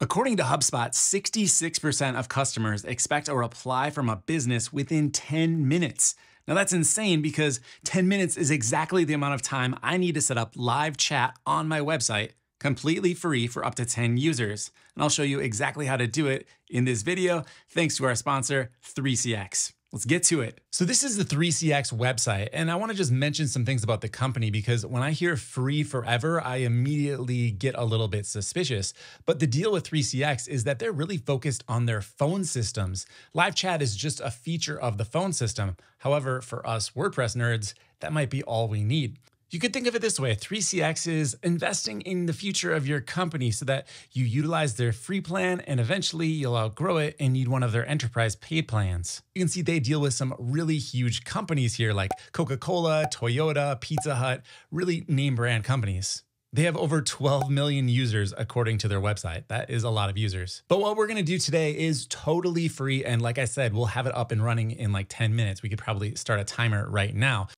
According to HubSpot, 66% of customers expect a reply from a business within 10 minutes. Now that's insane because 10 minutes is exactly the amount of time I need to set up live chat on my website completely free for up to 10 users. And I'll show you exactly how to do it in this video thanks to our sponsor 3CX. Let's get to it. So this is the 3CX website, and I wanna just mention some things about the company because when I hear free forever, I immediately get a little bit suspicious. But the deal with 3CX is that they're really focused on their phone systems. Live chat is just a feature of the phone system. However, for us WordPress nerds, that might be all we need. You could think of it this way 3CX is investing in the future of your company so that you utilize their free plan and eventually you'll outgrow it and need one of their enterprise paid plans. You can see they deal with some really huge companies here like Coca Cola, Toyota, Pizza Hut, really name brand companies. They have over 12 million users according to their website. That is a lot of users. But what we're gonna do today is totally free. And like I said, we'll have it up and running in like 10 minutes. We could probably start a timer right now.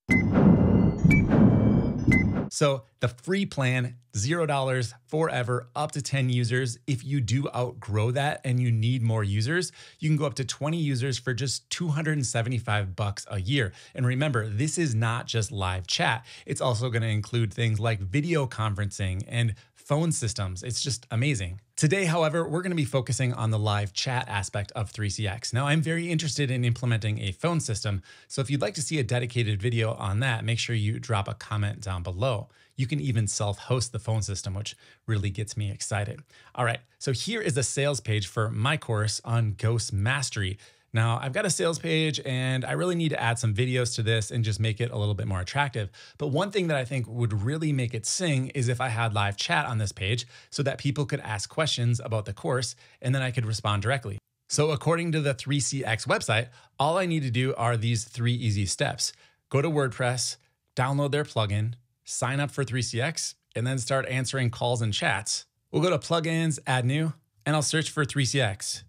So the free plan, $0 forever, up to 10 users. If you do outgrow that and you need more users, you can go up to 20 users for just 275 bucks a year. And remember, this is not just live chat. It's also going to include things like video conferencing and phone systems. It's just amazing. Today, however, we're going to be focusing on the live chat aspect of 3CX. Now, I'm very interested in implementing a phone system, so if you'd like to see a dedicated video on that, make sure you drop a comment down below. You can even self-host the phone system, which really gets me excited. All right, so here is a sales page for my course on Ghost Mastery. Now, I've got a sales page and I really need to add some videos to this and just make it a little bit more attractive. But one thing that I think would really make it sing is if I had live chat on this page so that people could ask questions about the course and then I could respond directly. So according to the 3CX website, all I need to do are these three easy steps. Go to WordPress, download their plugin, sign up for 3CX, and then start answering calls and chats. We'll go to plugins, add new, and I'll search for 3CX.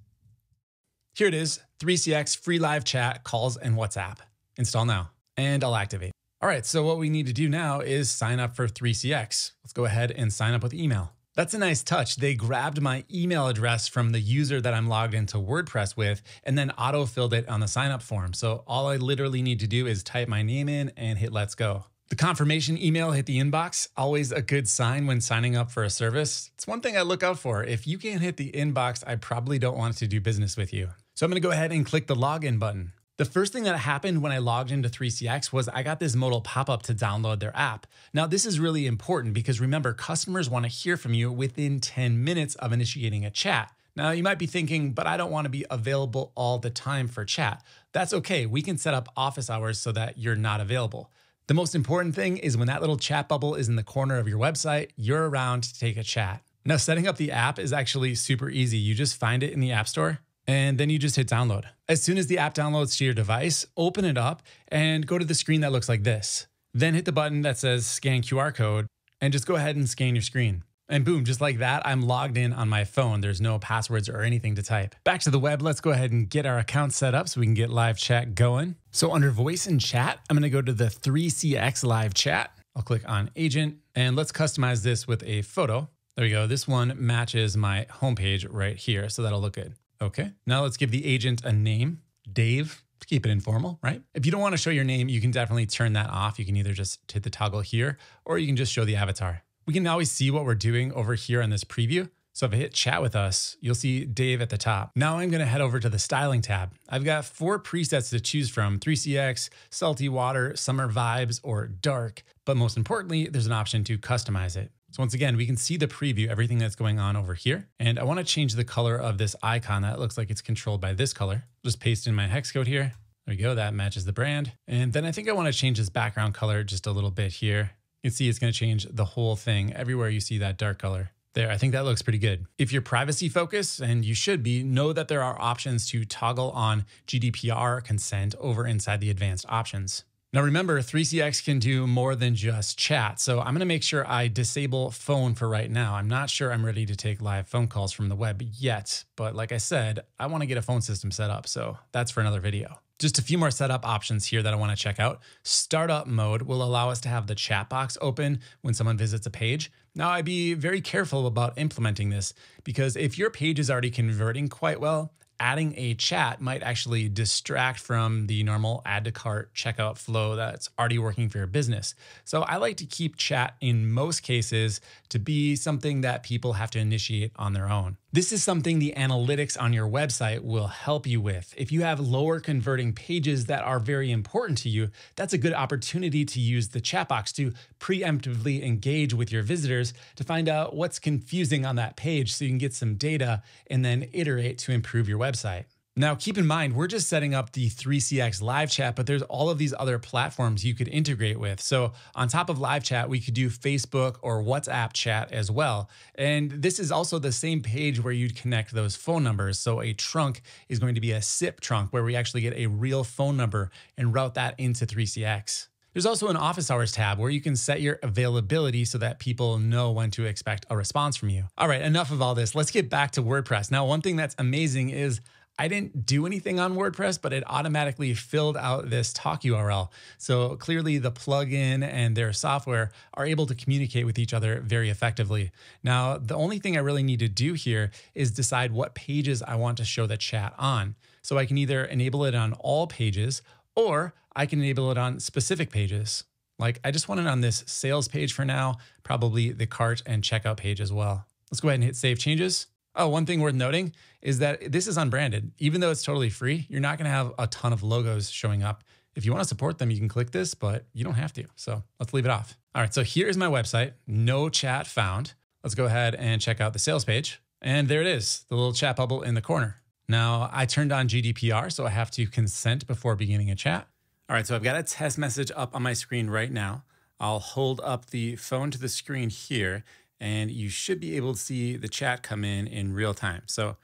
Here it is, 3CX free live chat, calls, and WhatsApp. Install now, and I'll activate. All right, so what we need to do now is sign up for 3CX. Let's go ahead and sign up with email. That's a nice touch. They grabbed my email address from the user that I'm logged into WordPress with and then auto filled it on the sign up form. So all I literally need to do is type my name in and hit let's go. The confirmation email hit the inbox, always a good sign when signing up for a service. It's one thing I look out for. If you can't hit the inbox, I probably don't want to do business with you. So I'm gonna go ahead and click the login button. The first thing that happened when I logged into 3CX was I got this modal pop-up to download their app. Now this is really important because remember, customers wanna hear from you within 10 minutes of initiating a chat. Now you might be thinking, but I don't wanna be available all the time for chat. That's okay, we can set up office hours so that you're not available. The most important thing is when that little chat bubble is in the corner of your website, you're around to take a chat. Now, setting up the app is actually super easy. You just find it in the App Store and then you just hit download. As soon as the app downloads to your device, open it up and go to the screen that looks like this. Then hit the button that says scan QR code and just go ahead and scan your screen. And boom, just like that, I'm logged in on my phone. There's no passwords or anything to type. Back to the web, let's go ahead and get our account set up so we can get live chat going. So under voice and chat, I'm gonna go to the 3CX live chat. I'll click on agent and let's customize this with a photo. There we go. This one matches my homepage right here. So that'll look good. Okay. Now let's give the agent a name, Dave to keep it informal, right? If you don't want to show your name, you can definitely turn that off. You can either just hit the toggle here or you can just show the avatar. We can always see what we're doing over here on this preview. So if I hit chat with us, you'll see Dave at the top. Now I'm gonna head over to the styling tab. I've got four presets to choose from, 3CX, salty water, summer vibes, or dark. But most importantly, there's an option to customize it. So once again, we can see the preview, everything that's going on over here. And I wanna change the color of this icon that looks like it's controlled by this color. Just paste in my hex code here. There we go, that matches the brand. And then I think I wanna change this background color just a little bit here. You can see it's going to change the whole thing everywhere you see that dark color. There, I think that looks pretty good. If you're privacy focused, and you should be, know that there are options to toggle on GDPR consent over inside the advanced options. Now remember, 3CX can do more than just chat, so I'm gonna make sure I disable phone for right now. I'm not sure I'm ready to take live phone calls from the web yet, but like I said, I wanna get a phone system set up, so that's for another video. Just a few more setup options here that I want to check out. Startup mode will allow us to have the chat box open when someone visits a page. Now, I'd be very careful about implementing this because if your page is already converting quite well, adding a chat might actually distract from the normal add to cart checkout flow that's already working for your business. So I like to keep chat in most cases to be something that people have to initiate on their own. This is something the analytics on your website will help you with. If you have lower converting pages that are very important to you, that's a good opportunity to use the chat box to preemptively engage with your visitors to find out what's confusing on that page so you can get some data and then iterate to improve your website. Now, keep in mind, we're just setting up the 3CX live chat, but there's all of these other platforms you could integrate with. So, on top of live chat, we could do Facebook or WhatsApp chat as well. And this is also the same page where you'd connect those phone numbers. So, a trunk is going to be a SIP trunk where we actually get a real phone number and route that into 3CX. There's also an office hours tab where you can set your availability so that people know when to expect a response from you. All right, enough of all this. Let's get back to WordPress. Now, one thing that's amazing is I didn't do anything on WordPress, but it automatically filled out this talk URL. So clearly, the plugin and their software are able to communicate with each other very effectively. Now, the only thing I really need to do here is decide what pages I want to show the chat on. So I can either enable it on all pages or I can enable it on specific pages. Like I just want it on this sales page for now, probably the cart and checkout page as well. Let's go ahead and hit save changes. Oh, one thing worth noting is that this is unbranded. Even though it's totally free, you're not going to have a ton of logos showing up. If you want to support them, you can click this, but you don't have to. So let's leave it off. All right, so here's my website, no chat found. Let's go ahead and check out the sales page. And there it is, the little chat bubble in the corner. Now I turned on GDPR, so I have to consent before beginning a chat. All right, so I've got a test message up on my screen right now. I'll hold up the phone to the screen here and you should be able to see the chat come in in real time. So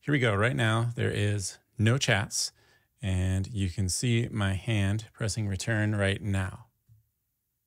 here we go. Right now, there is no chats, and you can see my hand pressing return right now.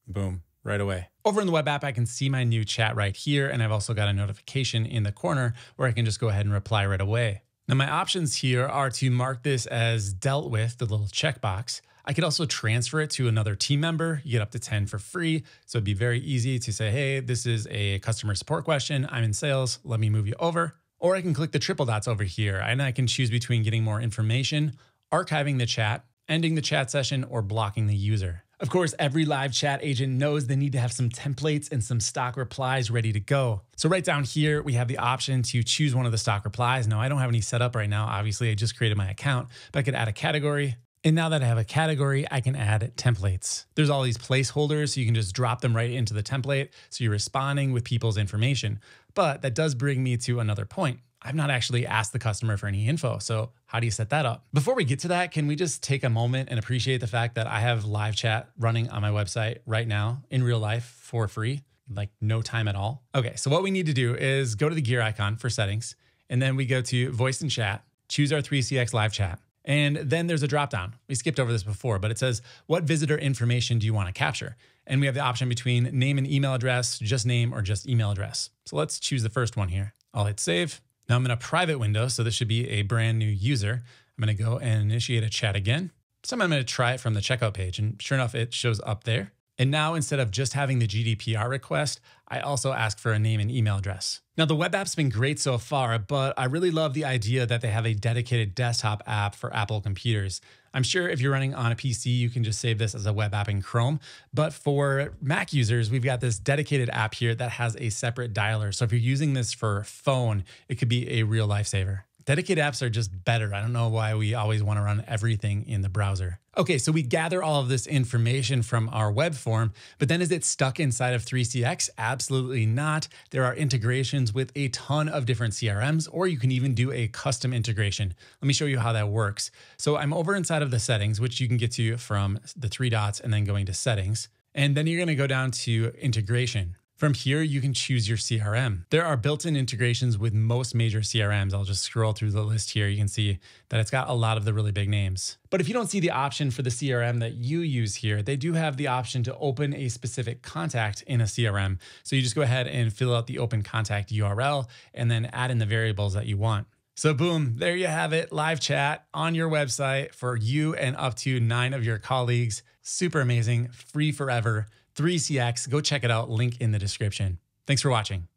Boom, right away. Over in the web app, I can see my new chat right here, and I've also got a notification in the corner where I can just go ahead and reply right away. Now, my options here are to mark this as dealt with, the little checkbox. I could also transfer it to another team member. You get up to 10 for free. So it'd be very easy to say, hey, this is a customer support question. I'm in sales. Let me move you over. Or I can click the triple dots over here and I can choose between getting more information, archiving the chat, ending the chat session, or blocking the user. Of course, every live chat agent knows they need to have some templates and some stock replies ready to go. So right down here, we have the option to choose one of the stock replies. Now, I don't have any set up right now. Obviously, I just created my account, but I could add a category, and now that I have a category, I can add templates. There's all these placeholders, so you can just drop them right into the template. So you're responding with people's information. But that does bring me to another point. I've not actually asked the customer for any info. So, how do you set that up? Before we get to that, can we just take a moment and appreciate the fact that I have live chat running on my website right now in real life for free, like no time at all? Okay, so what we need to do is go to the gear icon for settings, and then we go to voice and chat, choose our 3CX live chat. And then there's a dropdown. We skipped over this before, but it says, what visitor information do you want to capture? And we have the option between name and email address, just name, or just email address. So let's choose the first one here. I'll hit save. Now I'm in a private window, so this should be a brand new user. I'm to go and initiate a chat again. So I'm to try it from the checkout page, and sure enough, it shows up there. And now instead of just having the GDPR request, I also ask for a name and email address. Now, the web app's been great so far, but I really love the idea that they have a dedicated desktop app for Apple computers. I'm sure if you're running on a PC, you can just save this as a web app in Chrome. But for Mac users, we've got this dedicated app here that has a separate dialer. So if you're using this for phone, it could be a real lifesaver. Dedicated apps are just better. I don't know why we always want to run everything in the browser. Okay, so we gather all of this information from our web form, but then is it stuck inside of 3CX? Absolutely not. There are integrations with a ton of different CRMs, or you can even do a custom integration. Let me show you how that works. So I'm over inside of the settings, which you can get to from the three dots and then going to settings. And then you're going to go down to integration. From here, you can choose your CRM. There are built-in integrations with most major CRMs. I'll just scroll through the list here. You can see that it's got a lot of the really big names. But if you don't see the option for the CRM that you use here, they do have the option to open a specific contact in a CRM. So you just go ahead and fill out the open contact URL and then add in the variables that you want. So, boom, there you have it. Live chat on your website for you and up to nine of your colleagues. Super amazing, free forever. 3CX. Go check it out. Link in the description. Thanks for watching.